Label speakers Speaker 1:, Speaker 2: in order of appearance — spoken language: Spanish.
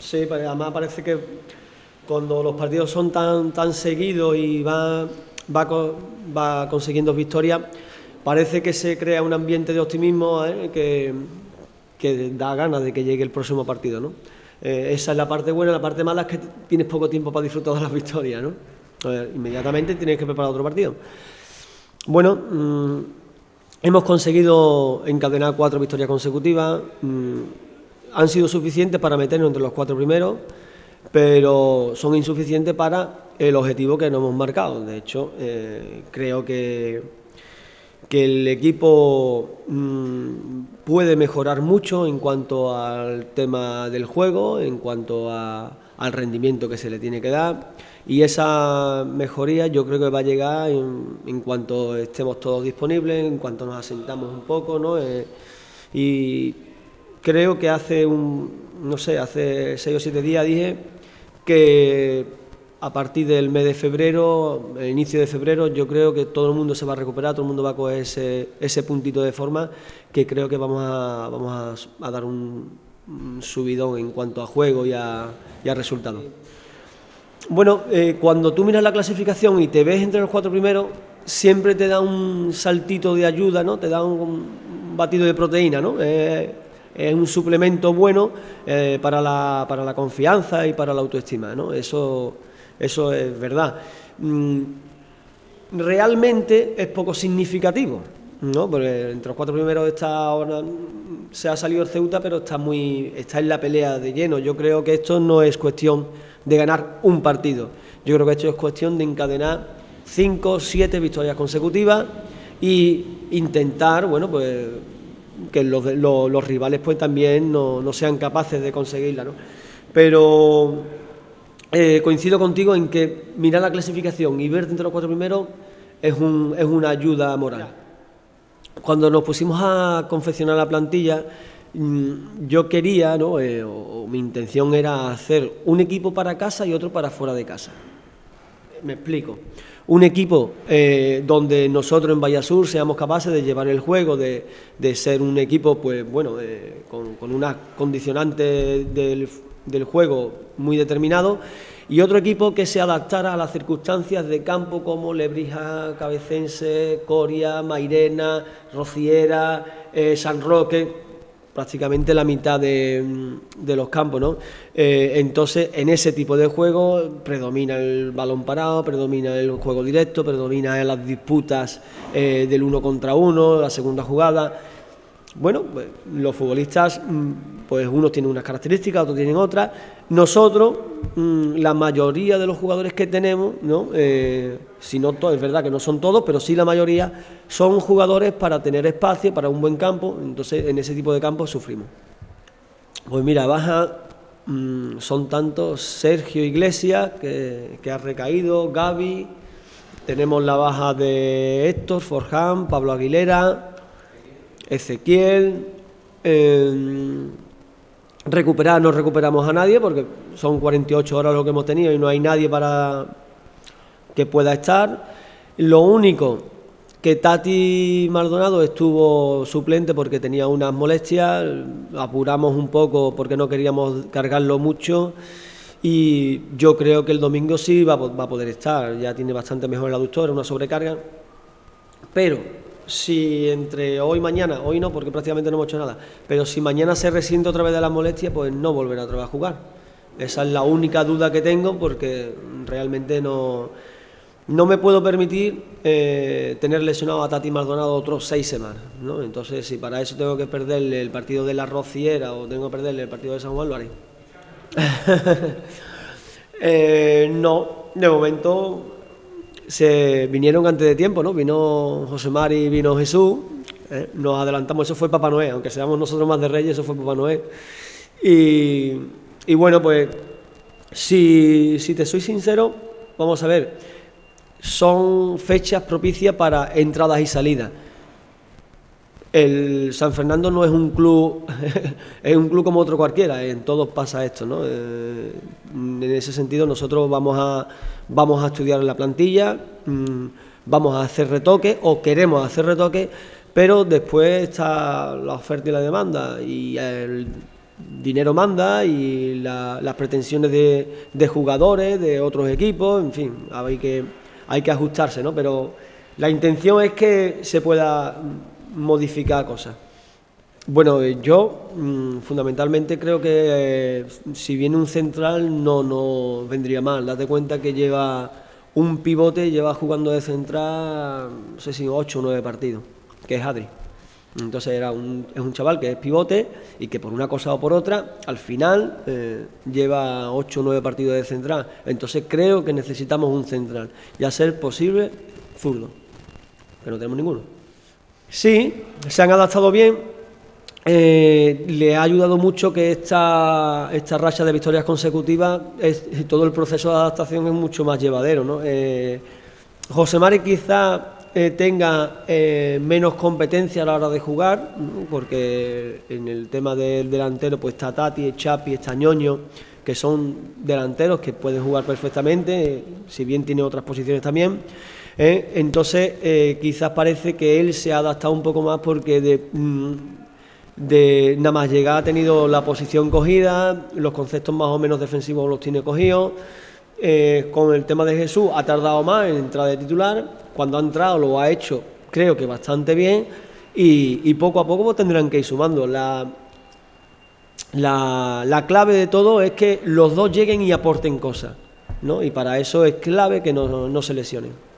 Speaker 1: Sí, pero además parece que cuando los partidos son tan, tan seguidos y va, va, va consiguiendo victorias, parece que se crea un ambiente de optimismo ¿eh? que, que, da ganas de que llegue el próximo partido. ¿no? Eh, esa es la parte buena, la parte mala es que tienes poco tiempo para disfrutar de las victorias. ¿no? inmediatamente tienes que preparar otro partido. Bueno, mm, hemos conseguido encadenar cuatro victorias consecutivas. Mm, han sido suficientes para meternos entre los cuatro primeros, pero son insuficientes para el objetivo que nos hemos marcado. De hecho, eh, creo que, que el equipo mm, puede mejorar mucho en cuanto al tema del juego, en cuanto al rendimiento que se le tiene que dar. Y esa mejoría yo creo que va a llegar en, cuanto estemos todos disponibles, en cuanto nos asentamos un poco, ¿no? Eh, y creo que hace un, no sé, hace seis o siete días dije que a partir del mes de febrero, inicio de febrero, yo creo que todo el mundo se va a recuperar, todo el mundo va a coger ese, ese puntito de forma que creo que vamos a, vamos a, dar un, subidón en cuanto a juego y a, y a resultados. Bueno, eh, cuando tú miras la clasificación y te ves entre los cuatro primeros, siempre te da un saltito de ayuda, ¿no? Te da un, batido de proteína, ¿no? Es un suplemento bueno eh, para, la, para la confianza y para la autoestima, ¿no? Eso, eso es verdad. Mm, realmente es poco significativo, ¿no? Porque entre los cuatro primeros está ahora se ha salido el Ceuta, pero está muy está en la pelea de lleno. Yo creo que esto no es cuestión de ganar un partido. Yo creo que esto es cuestión de encadenar cinco, siete victorias consecutivas y intentar, bueno, pues que los, los, rivales pues también no, sean capaces de conseguirla, ¿no? Pero eh, coincido contigo en que mirar la clasificación y ver entre los cuatro primeros es, un, es una ayuda moral. Cuando nos pusimos a confeccionar la plantilla, Mm, yo quería, ¿no? Eh, o, mi intención era hacer un equipo para casa y otro para fuera de casa. Me explico. Un equipo eh, donde nosotros en Vallasur seamos capaces de llevar el juego, de, ser un equipo, pues bueno, con, con unas condicionantes del, del juego muy determinado y otro equipo que se adaptara a las circunstancias de campo como Lebrija, Cabecense, Coria, Mairena, Rociera, eh, San Roque, prácticamente la mitad de, los campos, ¿no? Eh, entonces, en ese tipo de juego predomina el balón parado, predomina el juego directo, predomina las disputas eh, del uno contra uno, la segunda jugada. Bueno, los futbolistas, mm, pues unos tienen unas características, otros tienen otras. Nosotros, mm, la mayoría de los jugadores que tenemos, ¿no? Eh, si no todos, es verdad que no son todos, pero sí la mayoría, son jugadores para tener espacio, para un buen campo. Entonces, en ese tipo de campos sufrimos. Pues mira, baja, mm, son tantos Sergio Iglesias, que, que ha recaído, Gaby, tenemos la baja de Héctor, Forján, Pablo Aguilera, Ezequiel. recuperar no recuperamos a nadie porque son 48 horas lo que hemos tenido y no hay nadie para que pueda estar. Lo único que Tati Maldonado estuvo suplente porque tenía unas molestias, apuramos un poco porque no queríamos cargarlo mucho y yo creo que el domingo sí va, va a poder estar, ya tiene bastante mejor el aductor, una sobrecarga, pero si entre hoy y mañana, hoy no porque prácticamente no hemos hecho nada, pero si mañana se resiente otra vez de la molestia, pues no volverá otra vez a jugar. Esa es la única duda que tengo porque realmente no, no me puedo permitir eh, tener lesionado a Tati Maldonado otros seis semanas. ¿no? Entonces, si para eso tengo que perderle el partido de la Rociera o tengo que perderle el partido de San Juan, lo haré. Eh, no, de momento se vinieron antes de tiempo, ¿no? Vino José Mari, vino Jesús, ¿eh? nos adelantamos, eso fue Papá Noé, aunque seamos nosotros más de Reyes, eso fue Papá Noé. Y, bueno, pues si, si te soy sincero, vamos a ver, son fechas propicias para entradas y salidas. El San Fernando no es un club, es un club como otro cualquiera, en todos pasa esto, ¿no? Eh, en ese sentido nosotros vamos a, vamos a estudiar la plantilla, mm, vamos a hacer retoques o queremos hacer retoques, pero después está la oferta y la demanda y dinero manda y las pretensiones de, de, jugadores, de otros equipos, en fin, hay que, hay que ajustarse, ¿no? Pero la intención es que se pueda modificar cosas. Bueno, yo mm, fundamentalmente creo que eh, si viene un central no, no vendría mal. Date cuenta que lleva un pivote, lleva jugando de central, no sé si 8 o 9 partidos, que es Adri. Entonces era un, es un chaval que es pivote y que por una cosa o por otra, al final eh, lleva 8 o 9 partidos de central. Entonces creo que necesitamos un central y a ser posible zurdo, pero no tenemos ninguno. Sí, se han adaptado bien, eh, le ha ayudado mucho que esta, esta racha de victorias consecutivas, es, todo el proceso de adaptación es mucho más llevadero. ¿no? Eh, José Mari quizá eh, tenga menos competencia a la hora de jugar, porque en el tema del delantero pues está Tati, Chapi, está Ñoño, que son delanteros que pueden jugar perfectamente, si bien tiene otras posiciones también. Entonces, quizás parece que él se ha adaptado un poco más porque de, mm, de nada más llegar ha tenido la posición cogida, los conceptos más o menos defensivos los tiene cogidos. Eh, con el tema de Jesús ha tardado más en entrar de titular, cuando ha entrado lo ha hecho creo que bastante bien y, poco a poco pues, tendrán que ir sumando. La, la, clave de todo es que los dos lleguen y aporten cosas, ¿no? y para eso es clave que no se lesionen.